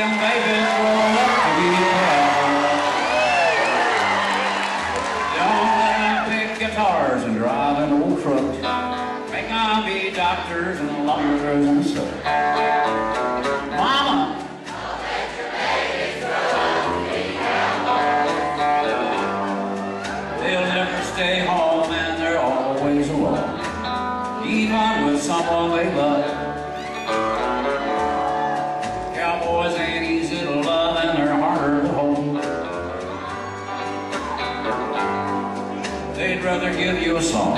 to be pick guitars and drive old truck. Make them be doctors and lawyers and such. A song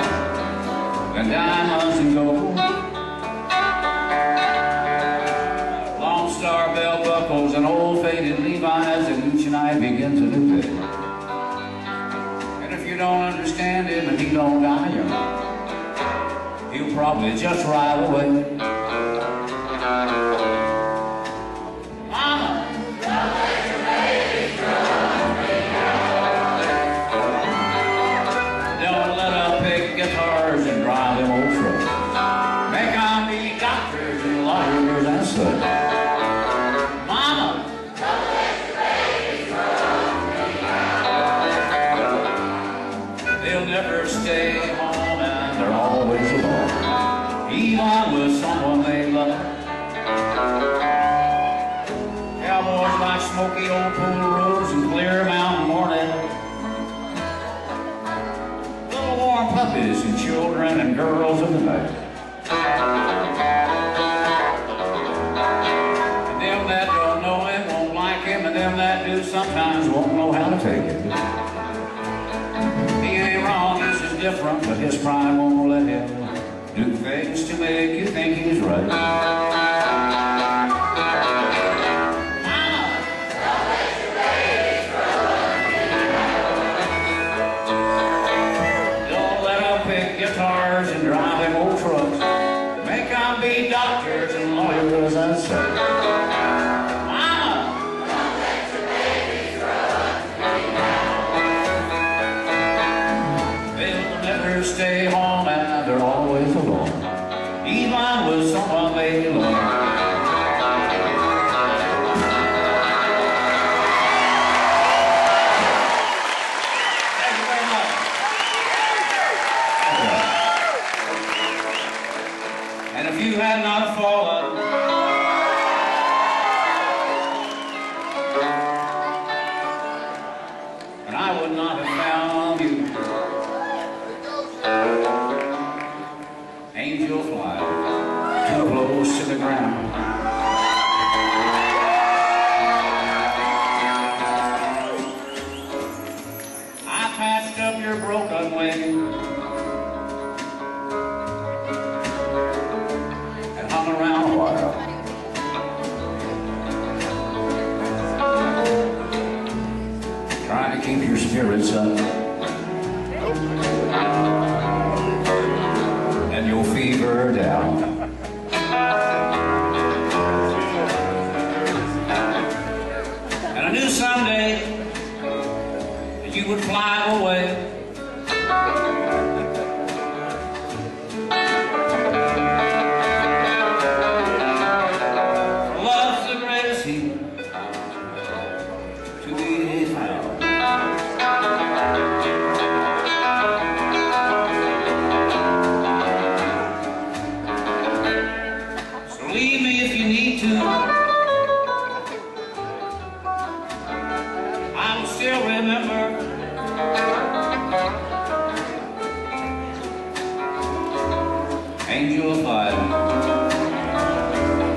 than diamonds and gold. Lone star bell buckles and old faded Levi's and each night begins a new day. And if you don't understand him and he don't die young, he'll probably just ride away. Pool roads and clear mountain morning. Little warm puppies and children and girls of the night. And them that don't know him won't like him, and them that do sometimes won't know how to take it. He ain't wrong, this is different, but his pride won't let him do things to make you think he's right.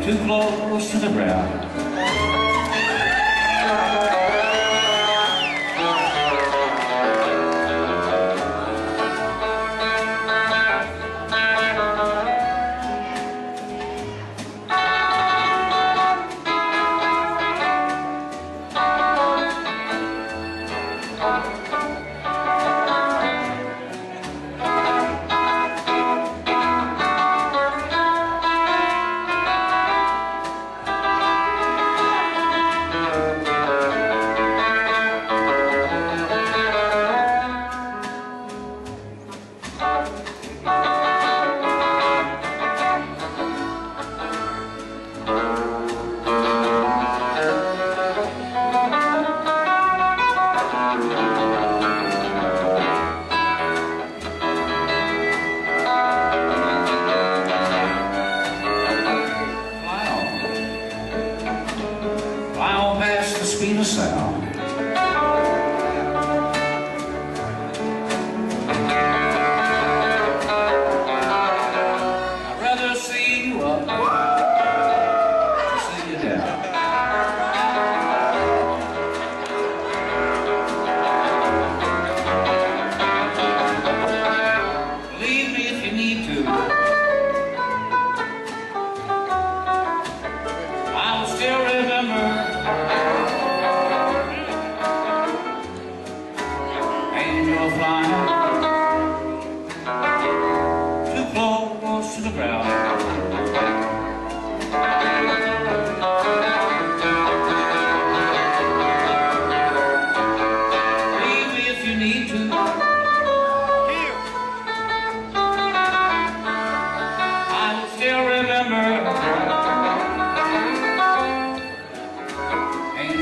Too close to the ground.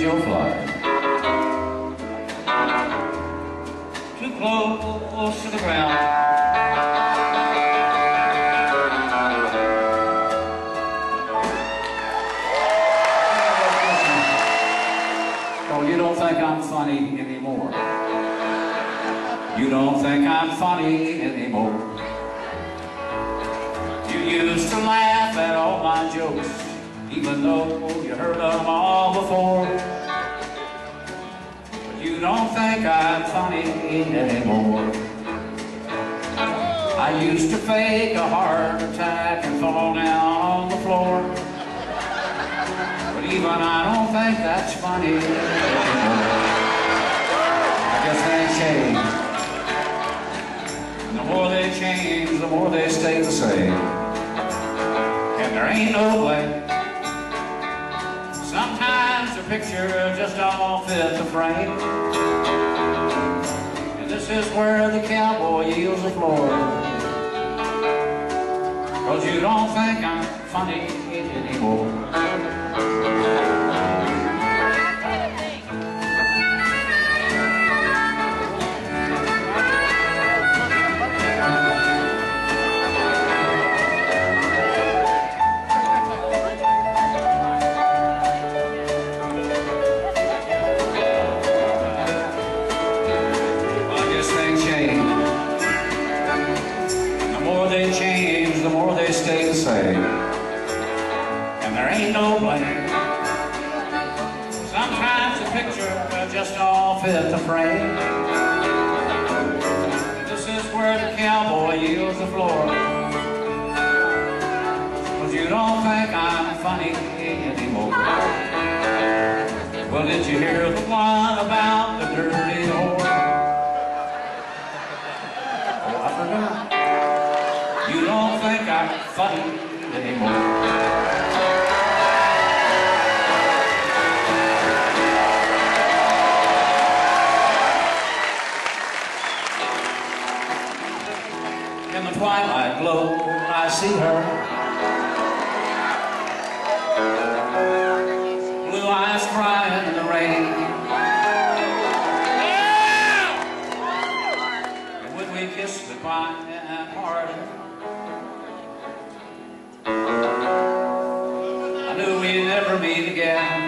Angel flight too close to the ground. Oh, you don't think I'm funny anymore. You don't think I'm funny anymore. You used to laugh at all my jokes, even though you heard them all before. Don't think I'm funny anymore. I used to fake a heart attack and fall down on the floor. But even I don't think that's funny anymore. I guess things change. And the more they change, the more they stay the same. And there ain't no blame. Picture just don't fit the frame. And this is where the cowboy yields the floor. Cause you don't think I'm funny anymore. Don't think I'm funny anymore. Well, did you hear the one about the dirty whore? Oh, I forgot. You don't think I'm funny anymore. In the twilight glow, I see her. Never meet again.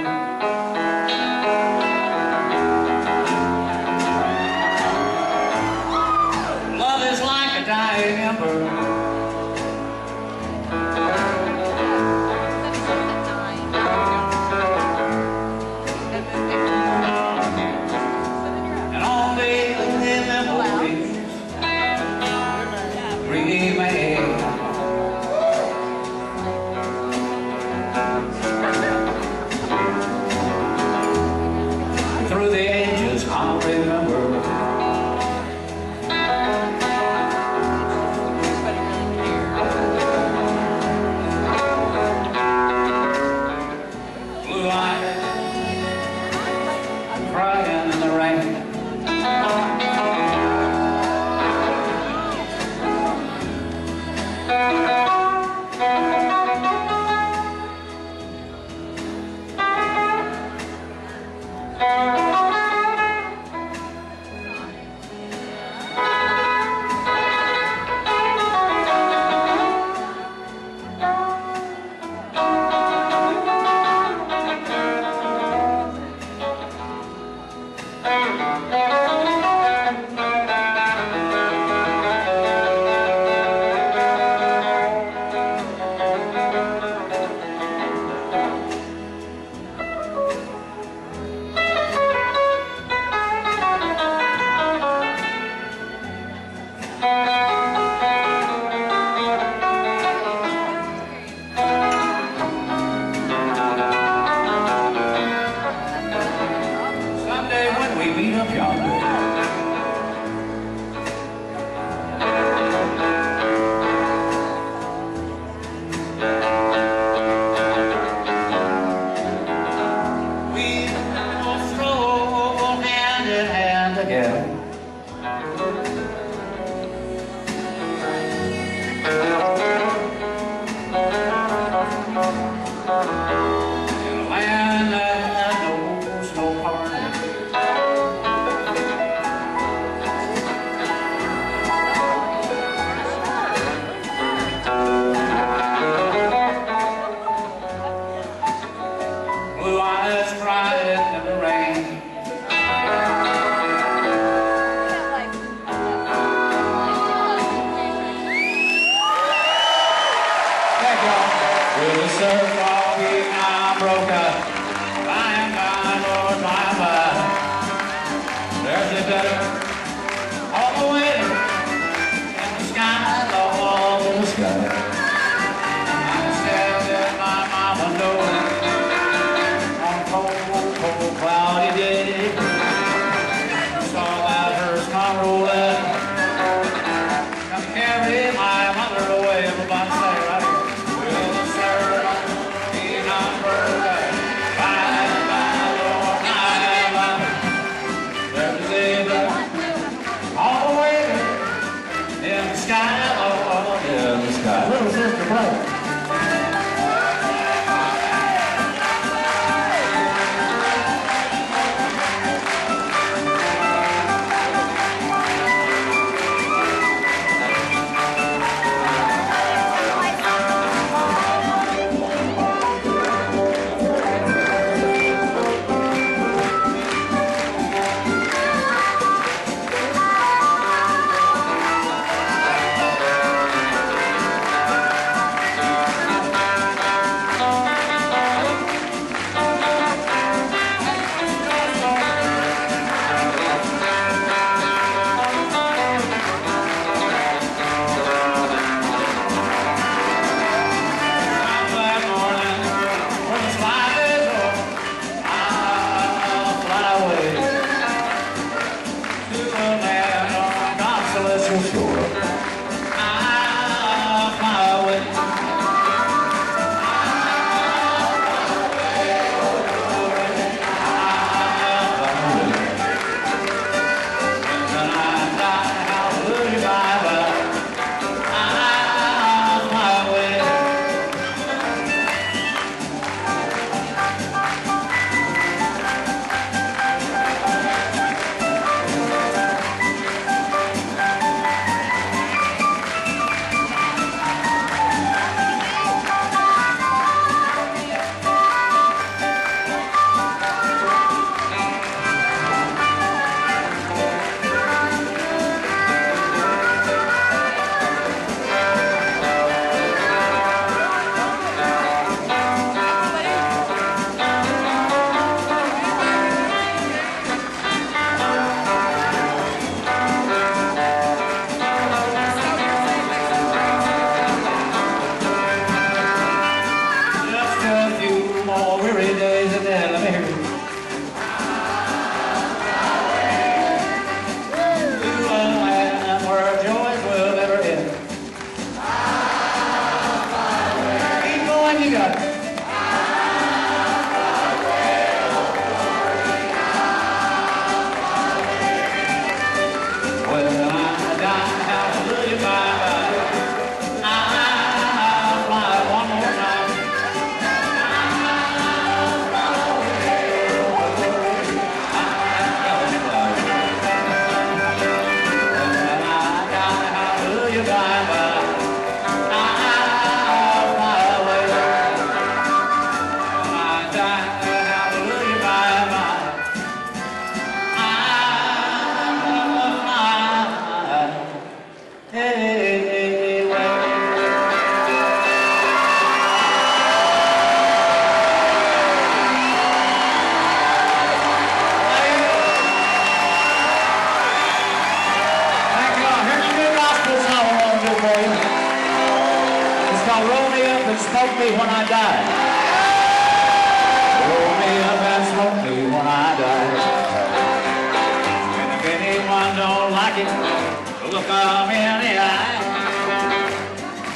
come in here.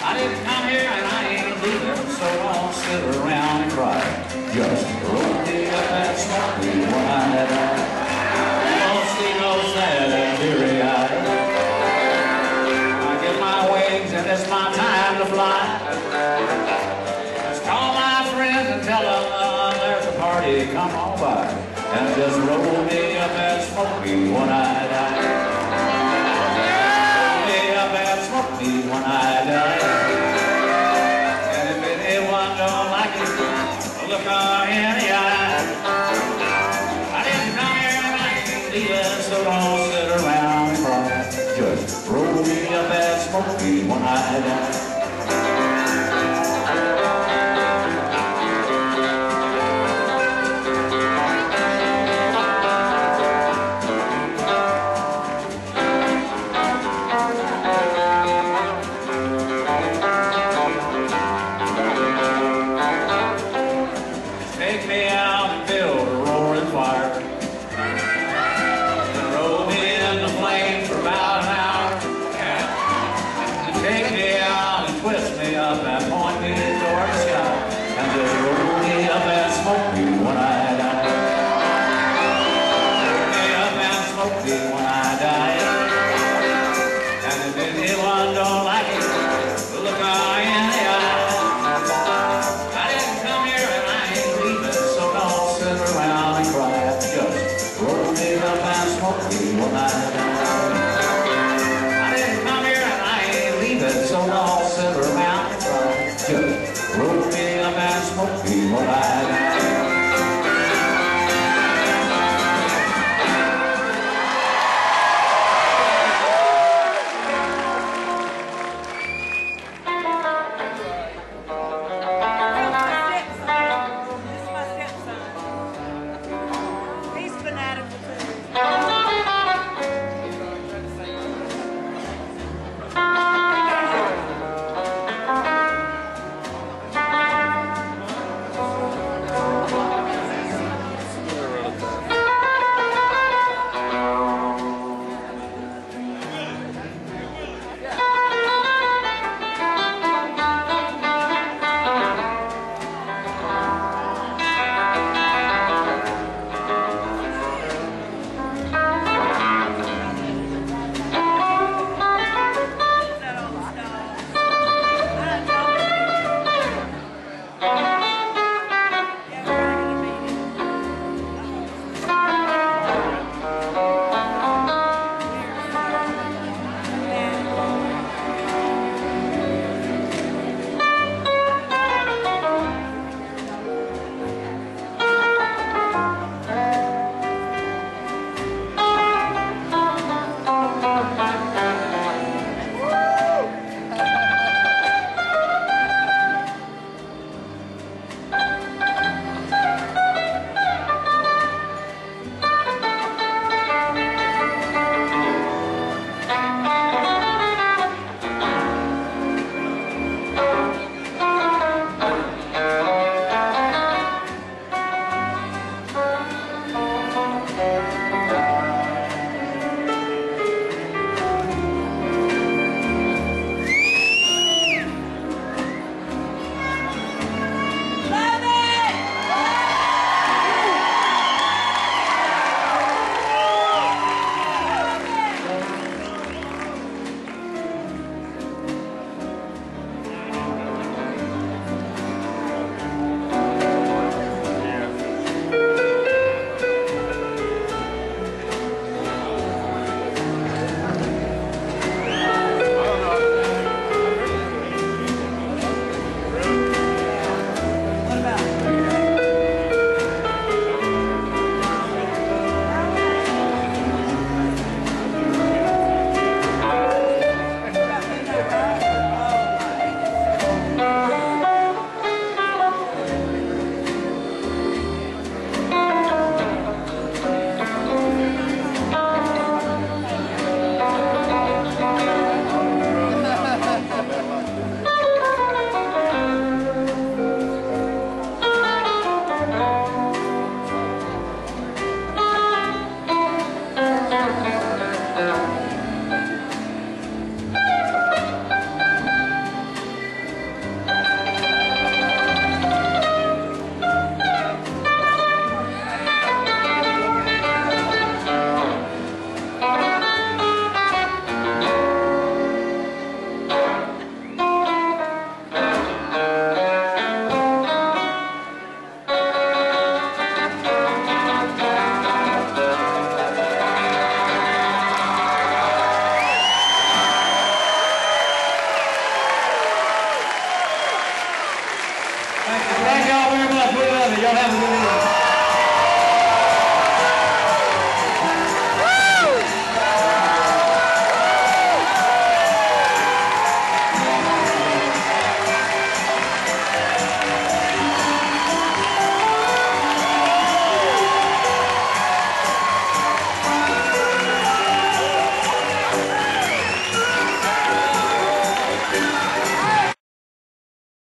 I didn't come here and I ain't leaving, so I'll sit around and cry. Just roll me up and smoke me one at a Don't see no sad and teary eyes. I get my wings and it's my time to fly. Just call my friends and tell them uh, there's a party, come on by. And just roll me up and smoke me one eye. Look, her in the eye. I didn't come here and I didn't leave it, so don't sit around and cry. Just roll me up at Smokey when I die. take it.